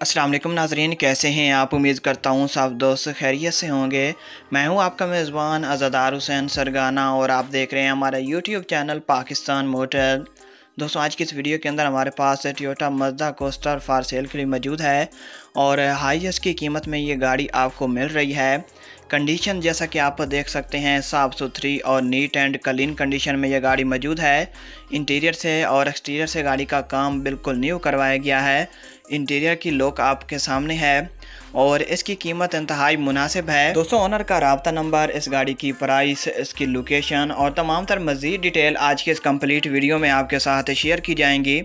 السلام علیکم ناظرین، کیسے ہیں؟ آپ امید کرتا ہوں سب دوست خیریت سے ہوں گے۔ میں ہوں آپ کا میزبان ازادار حسین سرگانہ اور آپ دیکھ رہے ہیں ہمارا یوٹیوب چینل پاکستان موٹر۔ دوستوں آج کی اس ویڈیو کے اندر ہمارے پاس Toyota Mazda Coaster for sale کے لیے موجود ہے اور ہائیس کی قیمت میں یہ گاڑی آپ کو مل رہی ہے۔ کنڈیشن جیسا کہ آپ دیکھ سکتے ہیں، صاف ستھری اور نیٹ اینڈ کلین کنڈیشن میں یہ گاڑی موجود ہے۔ انٹیریئر سے اور ایکسٹیریئر سے گاڑی کا کام بالکل نیو کروایا گیا ہے۔ انٹیریئر کی لوک آپ کے سامنے ہے۔ اور اس کی قیمت انتہائی مناسب ہے۔ دوستو اونر کا رابطہ نمبر، اس گاڑی کی پرائس اس کی لوکیشن اور تمام تر مزید ڈیٹیل آج کے اس کمپلیٹ ویڈیو میں آپ کے ساتھ شیئر کی جائیں گی۔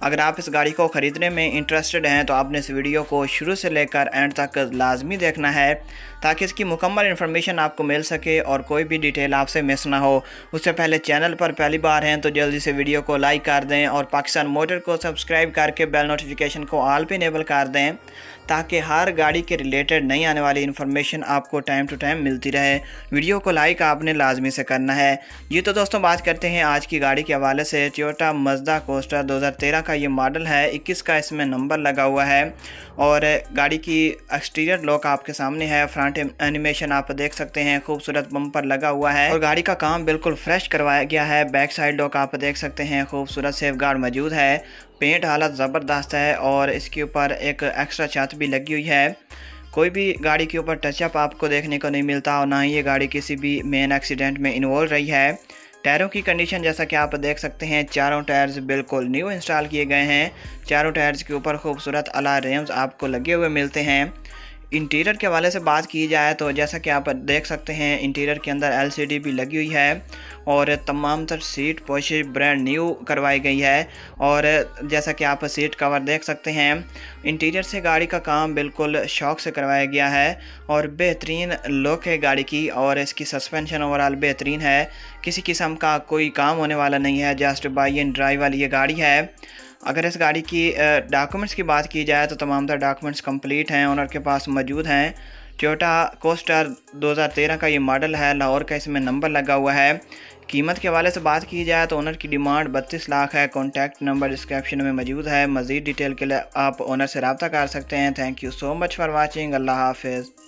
اگر آپ اس گاڑی کو خریدنے میں انٹرسٹڈ ہیں تو آپ نے اس ویڈیو کو شروع سے لے کر اینڈ تک لازمی دیکھنا ہے تاکہ اس کی مکمل انفارمیشن آپ کو مل سکے اور کوئی بھی ڈیٹیل آپ سے مس نہ ہو۔ اس سے پہلے چینل پر پہلی بار ہیں تو جلدی سے ویڈیو کو لائک کر دیں اور پاکستان موٹر کو سبسکرائب کر کے بیل نوٹیفیکیشن کو آل پہ انیبل کر دیں تاکہ ہر گاڑی کے ریلیٹڈ نہیں آنے والی انفارمیشن آپ کو ٹائم ٹو ٹائم ملتی رہے، ویڈیو کو لائک آپ نے لازمی سے کرنا ہے۔ یہ تو دوستوں بات کرتے ہیں آج کی گاڑی کے حوالے سے ٹیوٹا مزدہ کوسٹر دو ہزار تیرہ کا یہ ماڈل ہے، اکیس کا اس میں نمبر لگا ہوا ہے۔ اور گاڑی کی ایکسٹیریئر لوک آپ کے سامنے ہے فرنٹ انیمیشن آپ دیکھ سکتے ہیں، خوبصورت بمپر لگا ہوا ہے۔ اور گاڑی کا کام بالکل فریش کروایا گیا ہے بیک سائڈ لوک آپ دیکھ سکتے ہیں، خوبصورت سیف گارڈ موجود ہے۔ پینٹ حالت زبردست ہے اور اس کے اوپر ایک ایکسٹرا چھت بھی لگی ہوئی ہے۔ کوئی بھی گاڑی کے اوپر ٹچ اپ آپ کو دیکھنے کو نہیں ملتا اور نہ ہی یہ گاڑی کسی بھی مین ایکسیڈنٹ میں انوال رہی ہے۔ ٹائروں کی کنڈیشن جیسا کہ آپ دیکھ سکتے ہیں، چاروں ٹائرز بالکل نیو انسٹال کیے گئے ہیں۔ چاروں ٹائرز کے اوپر خوبصورت الا ریمز آپ کو لگے ہوئے ملتے ہیں۔ انٹیریئر کے حوالے سے بات کی جائے تو جیسا کہ آپ دیکھ سکتے ہیں، انٹیریئر کے اندر ایل سی ڈی بھی لگی ہوئی ہے اور تمام تر سیٹ پوشش برانڈ نیو کروائی گئی ہے اور جیسا کہ آپ سیٹ کور دیکھ سکتے ہیں، انٹیریئر سے گاڑی کا کام بالکل شوق سے کروایا گیا ہے اور بہترین لک ہے گاڑی کی اور اس کی سسپینشن اوورال بہترین ہے۔ کسی قسم کا کوئی کام ہونے والا نہیں ہے جسٹ بائی اینڈ ڈرائیو والی یہ گاڑی ہے۔ اگر اس گاڑی کی ڈاکومنٹس کی بات کی جائے تو تمام تر ڈاکومنٹس کمپلیٹ ہیں اونر کے پاس موجود ہیں۔ ٹیوٹا کوسٹر دو ہزار تیرہ کا یہ ماڈل ہے، لاہور کا اس میں نمبر لگا ہوا ہے۔ قیمت کے حوالے سے بات کی جائے تو اونر کی ڈیمانڈ بتیس لاکھ ہے۔ کانٹیکٹ نمبر ڈسکرپشن میں موجود ہے۔ مزید ڈیٹیل کے لیے آپ اونر سے رابطہ کر سکتے ہیں۔ Thank you so much for watching اللہ حافظ۔